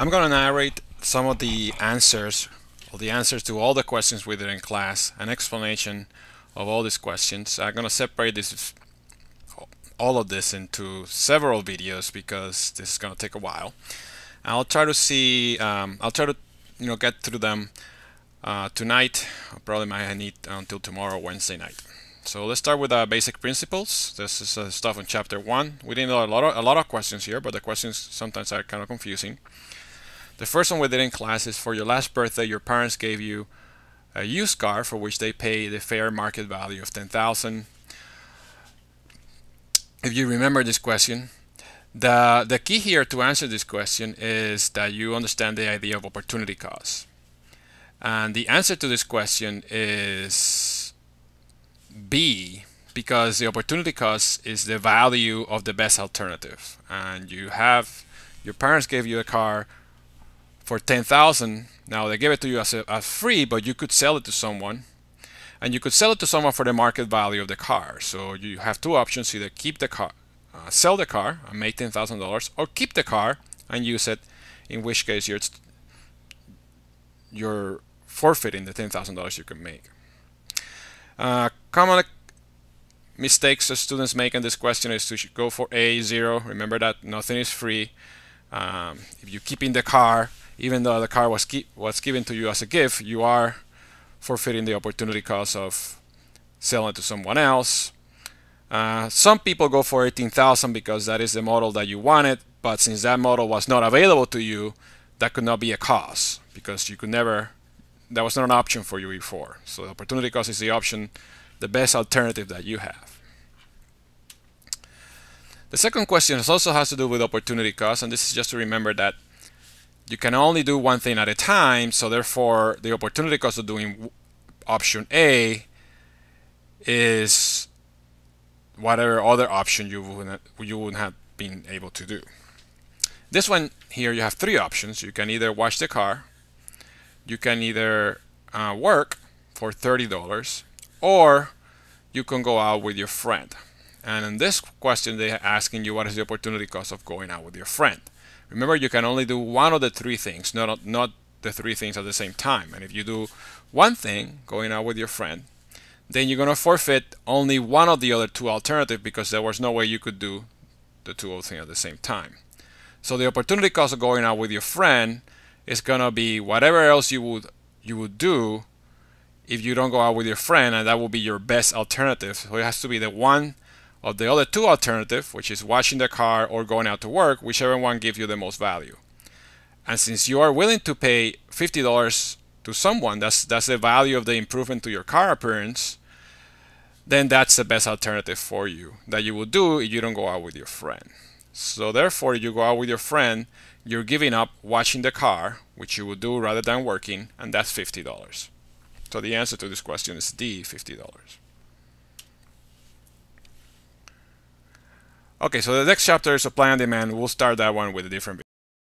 I'm going to narrate some of the answers, or the answers to all the questions we did in class, an explanation of all these questions. I'm going to separate this, all of this into several videos because this is going to take a while. I'll try to see, um, I'll try to, you know, get through them uh, tonight. I probably might need until tomorrow, Wednesday night. So let's start with uh, basic principles. This is uh, stuff in chapter one. We didn't know a lot of a lot of questions here, but the questions sometimes are kind of confusing. The first one we did in class is for your last birthday, your parents gave you a used car for which they pay the fair market value of 10,000. If you remember this question, the, the key here to answer this question is that you understand the idea of opportunity cost. And the answer to this question is B, because the opportunity cost is the value of the best alternative. And you have, your parents gave you a car for 10,000. Now they give it to you as, a, as free, but you could sell it to someone and you could sell it to someone for the market value of the car. So you have two options, either keep the car, uh, sell the car and make $10,000 or keep the car and use it, in which case you're, you're forfeiting the $10,000 you can make. Uh, common mistakes that students make in this question is to go for A, zero. Remember that nothing is free. Um, if you keep in the car, even though the car was was given to you as a gift, you are forfeiting the opportunity cost of selling it to someone else. Uh, some people go for 18,000 because that is the model that you wanted, but since that model was not available to you, that could not be a cost because you could never, that was not an option for you before. So the opportunity cost is the option, the best alternative that you have. The second question also has to do with opportunity cost, and this is just to remember that you can only do one thing at a time, so therefore the opportunity cost of doing option A is whatever other option you wouldn't, you wouldn't have been able to do. This one here you have three options. You can either wash the car, you can either uh, work for $30 or you can go out with your friend. And in this question they're asking you what is the opportunity cost of going out with your friend. Remember, you can only do one of the three things, not, not the three things at the same time. And if you do one thing, going out with your friend, then you're going to forfeit only one of the other two alternatives because there was no way you could do the two other things at the same time. So the opportunity cost of going out with your friend is going to be whatever else you would you would do if you don't go out with your friend and that will be your best alternative. So it has to be the one of the other two alternatives, which is washing the car or going out to work, whichever one gives you the most value. And since you are willing to pay $50 to someone, that's, that's the value of the improvement to your car appearance, then that's the best alternative for you that you will do if you don't go out with your friend. So therefore, you go out with your friend, you're giving up washing the car, which you would do rather than working, and that's $50. So the answer to this question is D, $50. Okay, so the next chapter is supply and demand. We'll start that one with a different